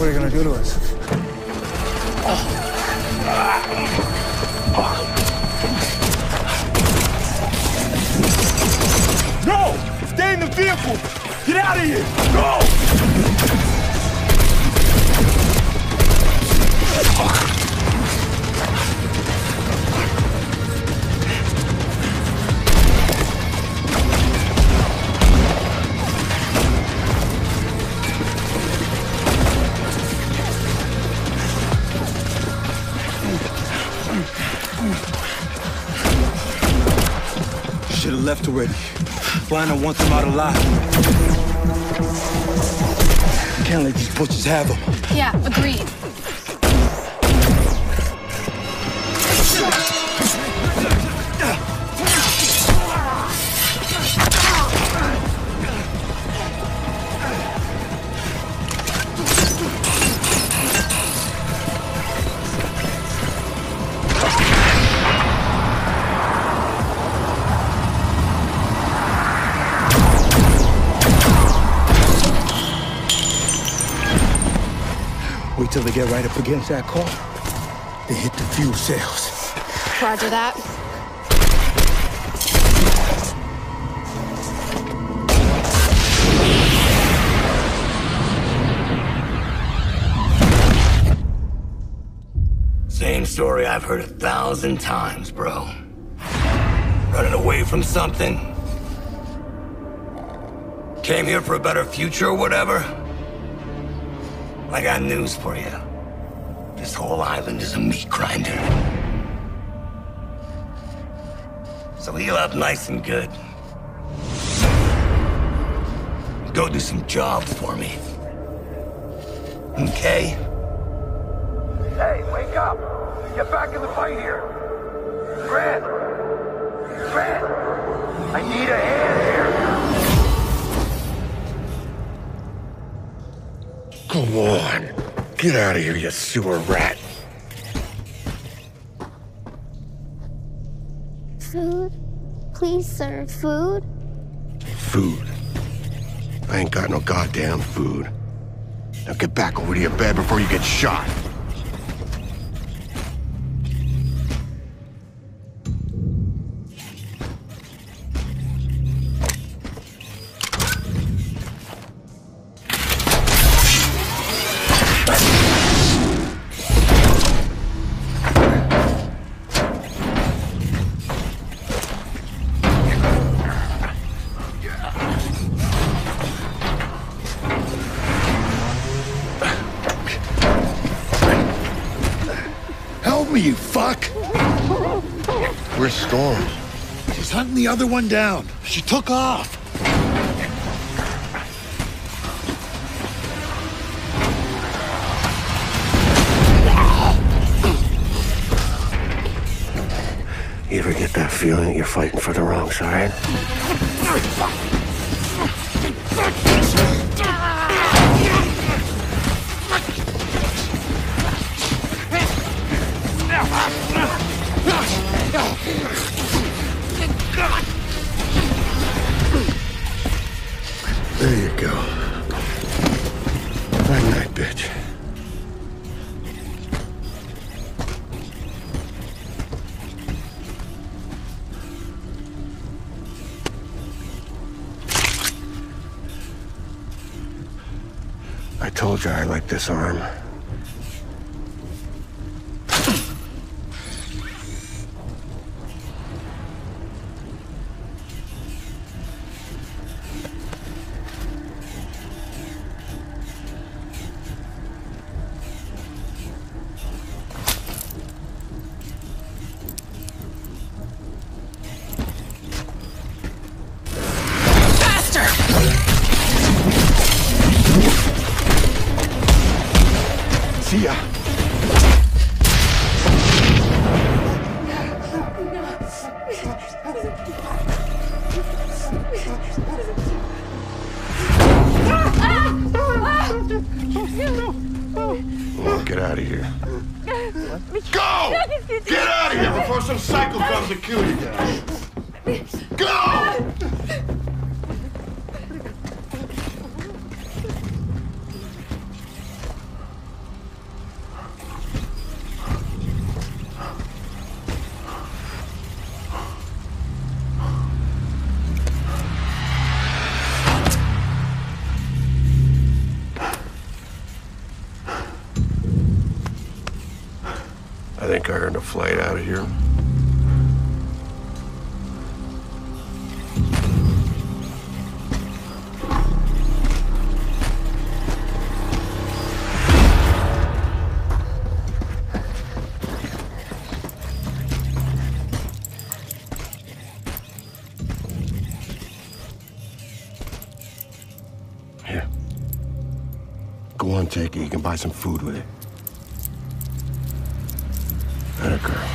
What are you gonna do to us? No! Stay in the vehicle! Get out of here! Go! Lionel wants them out alive. Can't let these butchers have them. Yeah, agreed. Wait till they get right up against that car. They hit the fuel cells. Roger that. Same story I've heard a thousand times, bro. Running away from something. Came here for a better future or whatever. I got news for you. This whole island is a meat grinder. So heal up nice and good. Go do some jobs for me. Okay? Hey, wake up! Get back in the fight here! Grant! Grant! I need a hand Come on. Get out of here, you sewer rat. Food? Please, sir, food? Food. I ain't got no goddamn food. Now get back over to your bed before you get shot. Other one down. She took off. You ever get that feeling that you're fighting for the wrong side? There you go. Night night, bitch. I told you I like this arm. See ya. Oh, get out of here. Go! Get out of here before some psycho comes and kill you guys. Preparing a flight out of here? Here. Go on, take it. You can buy some food with it. That girl.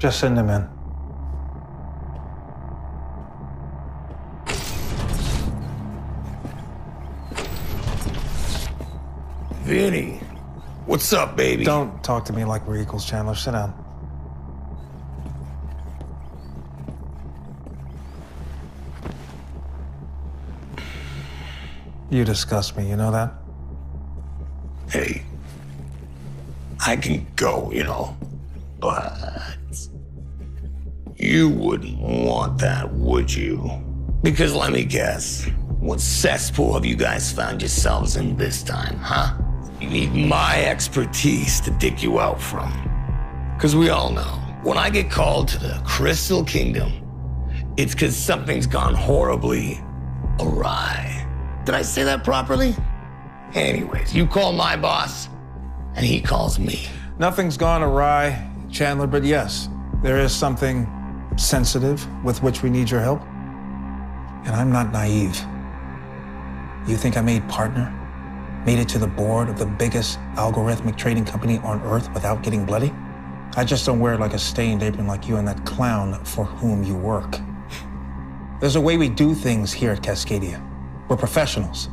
Just send him in. Vinny, what's up, baby? Don't talk to me like we're equals, Chandler. Sit down. You disgust me, you know that? Hey, I can go, you know, but you wouldn't want that, would you? Because let me guess, what cesspool have you guys found yourselves in this time, huh? You need my expertise to dig you out from. Because we all know, when I get called to the Crystal Kingdom, it's because something's gone horribly awry. Did I say that properly? Anyways, you call my boss, and he calls me. Nothing's gone awry, Chandler, but yes, there is something sensitive with which we need your help. And I'm not naive. You think I made partner? Made it to the board of the biggest algorithmic trading company on earth without getting bloody? I just don't wear it like a stained apron like you and that clown for whom you work. There's a way we do things here at Cascadia. We're professionals,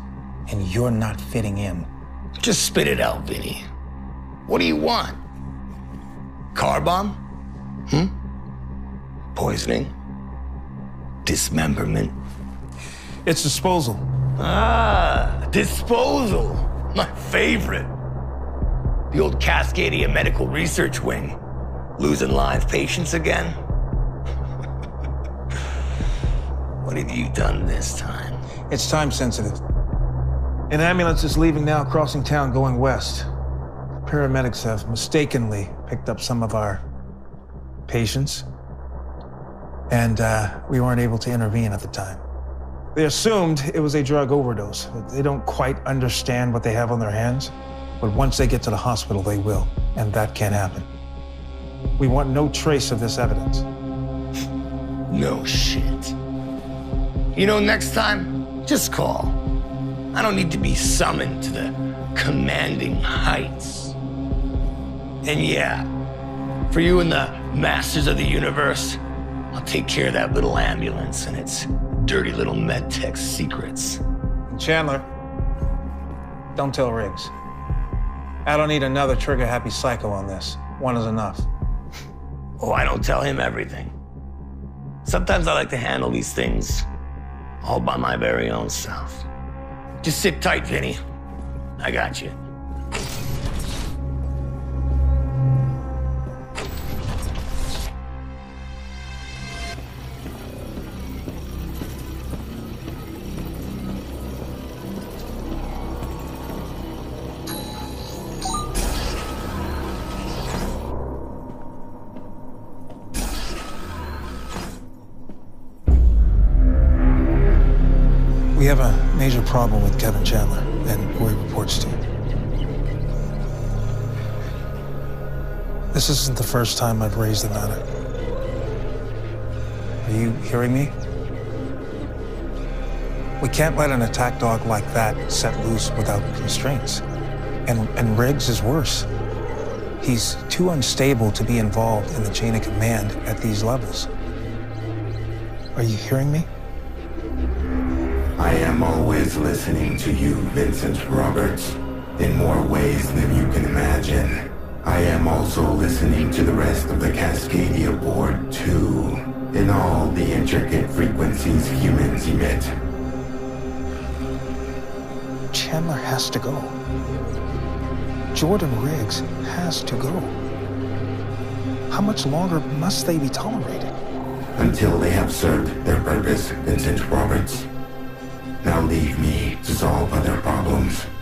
and you're not fitting in. Just spit it out, Vinny. What do you want? Car bomb? Hmm? Poisoning? Dismemberment? It's disposal. Ah, disposal. My favorite. The old Cascadia Medical Research Wing. Losing live patients again? what have you done this time? It's time sensitive. An ambulance is leaving now, crossing town, going west. Paramedics have mistakenly picked up some of our patients, and uh, we weren't able to intervene at the time. They assumed it was a drug overdose, but they don't quite understand what they have on their hands. But once they get to the hospital, they will, and that can't happen. We want no trace of this evidence. No shit. You know, next time, just call. I don't need to be summoned to the commanding heights. And yeah, for you and the masters of the universe, I'll take care of that little ambulance and its dirty little medtech secrets. Chandler, don't tell Riggs. I don't need another trigger happy psycho on this. One is enough. Oh, I don't tell him everything. Sometimes I like to handle these things all by my very own self. Just sit tight, Vinny. I got you. We have a major problem with Kevin Chandler and who he reports to. This isn't the first time I've raised the matter. Are you hearing me? We can't let an attack dog like that set loose without constraints. And, and Riggs is worse. He's too unstable to be involved in the chain of command at these levels. Are you hearing me? I am always listening to you, Vincent Roberts, in more ways than you can imagine. I am also listening to the rest of the Cascadia board, too, in all the intricate frequencies humans emit. Chandler has to go. Jordan Riggs has to go. How much longer must they be tolerated? Until they have served their purpose, Vincent Roberts. Now leave me to solve other problems.